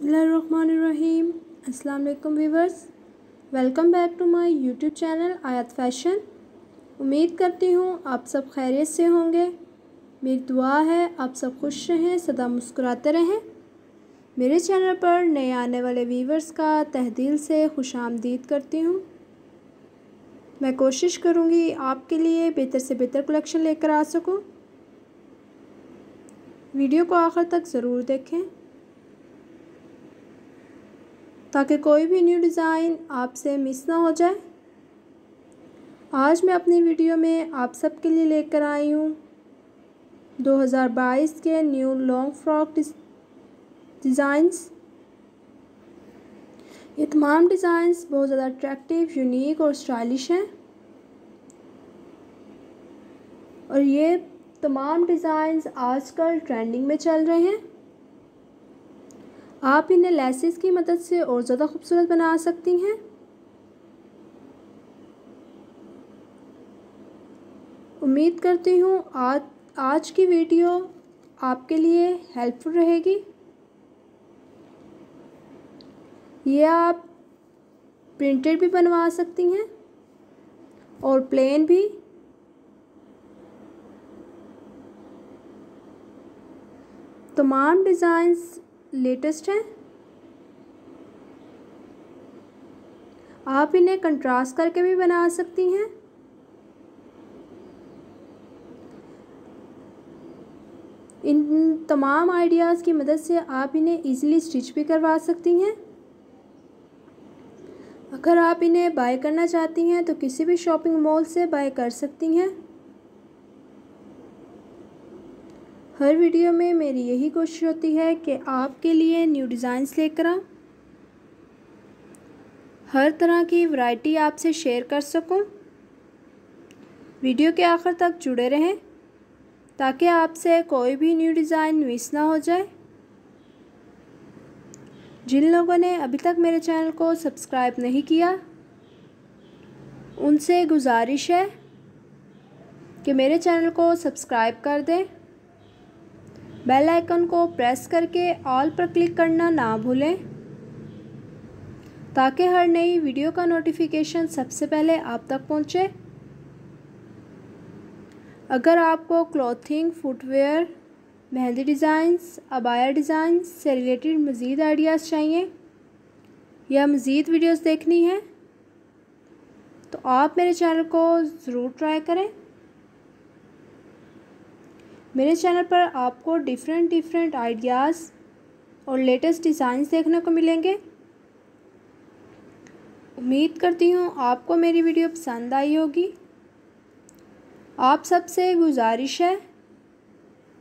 बसमीम वालेकुम viewers welcome back to my YouTube channel Aayat fashion. उम्मीद करती हूँ आप सब खैरियत से होंगे। मेरी दुआ है आप सब खुश रहें, सदा मुस्कुराते रहें। मेरे चैनल पर नए आने वाले वीवर्स का तहदील से खुश आमदीद करती हूँ। मैं कोशिश करूँगी आपके लिए बेहतर से बेहतर कलेक्शन लेकर आ सकूँ। वीडियो को आखिर तक ज़रूर देखें। ताकि कोई भी न्यू डिज़ाइन आपसे मिस ना हो जाए। आज मैं अपनी वीडियो में आप सबके लिए लेकर आई हूँ 2022 के न्यू लॉन्ग फ्रॉक डिज़ाइंस ये तमाम डिज़ाइंस बहुत ज़्यादा अट्रैक्टिव यूनिक और स्टाइलिश हैं। और ये तमाम डिज़ाइंस आजकल ट्रेंडिंग में चल रहे हैं। आप इन्हें लेसिस की मदद से और ज़्यादा खूबसूरत बना सकती हैं? उम्मीद करती हूँ आज आज की वीडियो आपके लिए हेल्पफुल रहेगी। ये आप प्रिंटेड भी बनवा सकती हैं और प्लेन भी। तमाम डिज़ाइंस लेटेस्ट हैं? आप इन्हें कंट्रास्ट करके भी बना सकती हैं। इन तमाम आइडियाज़ की मदद से आप इन्हें इजीली स्टिच भी करवा सकती हैं। अगर आप इन्हें बाय करना चाहती हैं तो किसी भी शॉपिंग मॉल से बाय कर सकती हैं। हर वीडियो में मेरी यही कोशिश होती है कि आपके लिए न्यू डिज़ाइंस लेकर आऊँ हर तरह की वैरायटी आपसे शेयर कर सकूँ। वीडियो के आखिर तक जुड़े रहें, ताकि आपसे कोई भी न्यू डिज़ाइन मिस ना हो जाए। जिन लोगों ने अभी तक मेरे चैनल को सब्सक्राइब नहीं किया, उनसे गुजारिश है कि मेरे चैनल को सब्सक्राइब कर दें। बेल आइकन को प्रेस करके ऑल पर क्लिक करना ना भूलें, ताकि हर नई वीडियो का नोटिफिकेशन सबसे पहले आप तक पहुँचे। अगर आपको क्लॉथिंग, फुटवेयर, मेहंदी डिज़ाइंस अबाया डिज़ाइंस से रिलेटेड मज़ीद आइडियाज़ चाहिए या मज़ीद वीडियोस देखनी है तो आप मेरे चैनल को ज़रूर ट्राई करें। मेरे चैनल पर आपको डिफरेंट डिफरेंट आइडियाज़ और लेटेस्ट डिज़ाइंस देखने को मिलेंगे। उम्मीद करती हूँ आपको मेरी वीडियो पसंद आई होगी। आप सबसे गुजारिश है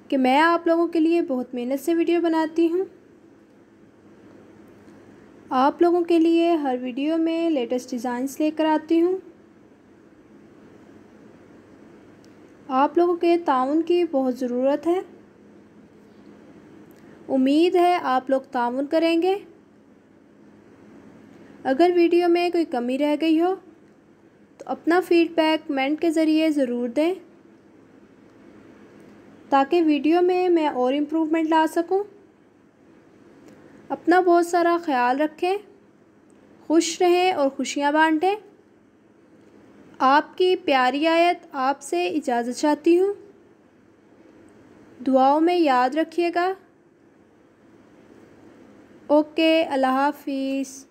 कि मैं आप लोगों के लिए बहुत मेहनत से वीडियो बनाती हूँ। आप लोगों के लिए हर वीडियो में लेटेस्ट डिज़ाइंस लेकर आती हूँ। आप लोगों के ताउन की बहुत ज़रूरत है। उम्मीद है आप लोग ताउन करेंगे। अगर वीडियो में कोई कमी रह गई हो तो अपना फीडबैक कमेंट के ज़रिए ज़रूर दें, ताकि वीडियो में मैं और इम्प्रूवमेंट ला सकूँ। अपना बहुत सारा ख्याल रखें, खुश रहें और खुशियाँ बांटें। आपकी प्यारी आयत आपसे इजाज़त चाहती हूँ। दुआओं में याद रखिएगा। ओके अल्लाह हाफिज़।